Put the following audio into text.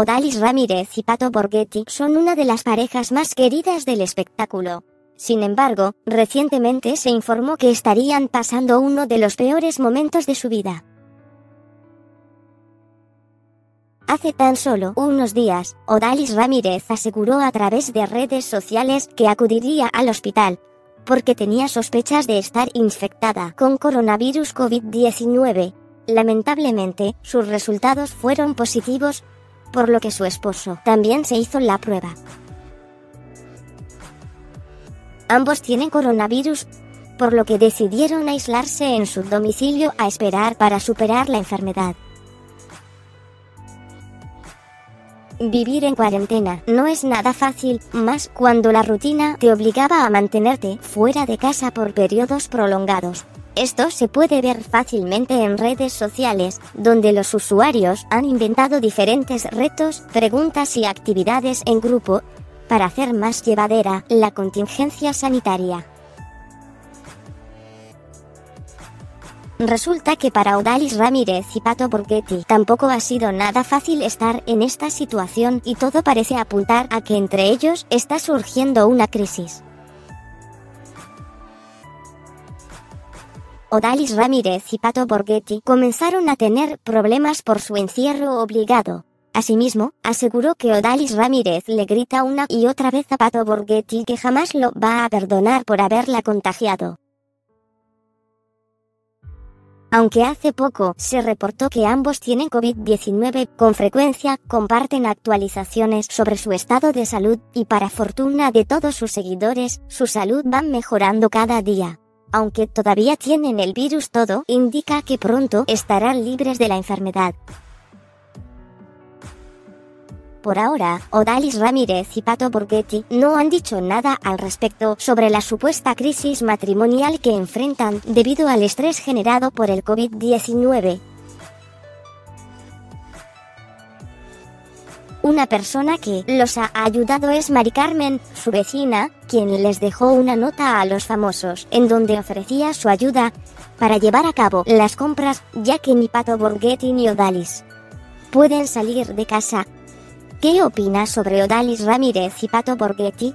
Odalis Ramírez y Pato Borghetti son una de las parejas más queridas del espectáculo. Sin embargo, recientemente se informó que estarían pasando uno de los peores momentos de su vida. Hace tan solo unos días, Odalis Ramírez aseguró a través de redes sociales que acudiría al hospital, porque tenía sospechas de estar infectada con coronavirus COVID-19. Lamentablemente, sus resultados fueron positivos, por lo que su esposo también se hizo la prueba. Ambos tienen coronavirus, por lo que decidieron aislarse en su domicilio a esperar para superar la enfermedad. Vivir en cuarentena no es nada fácil, más cuando la rutina te obligaba a mantenerte fuera de casa por periodos prolongados. Esto se puede ver fácilmente en redes sociales, donde los usuarios han inventado diferentes retos, preguntas y actividades en grupo para hacer más llevadera la contingencia sanitaria. Resulta que para Odalis Ramírez y Pato Borghetti tampoco ha sido nada fácil estar en esta situación y todo parece apuntar a que entre ellos está surgiendo una crisis. Odalis Ramírez y Pato Borghetti comenzaron a tener problemas por su encierro obligado. Asimismo, aseguró que Odalis Ramírez le grita una y otra vez a Pato Borghetti que jamás lo va a perdonar por haberla contagiado. Aunque hace poco se reportó que ambos tienen COVID-19, con frecuencia comparten actualizaciones sobre su estado de salud y para fortuna de todos sus seguidores, su salud va mejorando cada día aunque todavía tienen el virus todo, indica que pronto estarán libres de la enfermedad. Por ahora, Odalis Ramírez y Pato Borghetti no han dicho nada al respecto sobre la supuesta crisis matrimonial que enfrentan debido al estrés generado por el COVID-19. Una persona que los ha ayudado es Mari Carmen, su vecina, quien les dejó una nota a los famosos, en donde ofrecía su ayuda para llevar a cabo las compras, ya que ni Pato Borghetti ni Odalis pueden salir de casa. ¿Qué opinas sobre Odalis Ramírez y Pato Borghetti?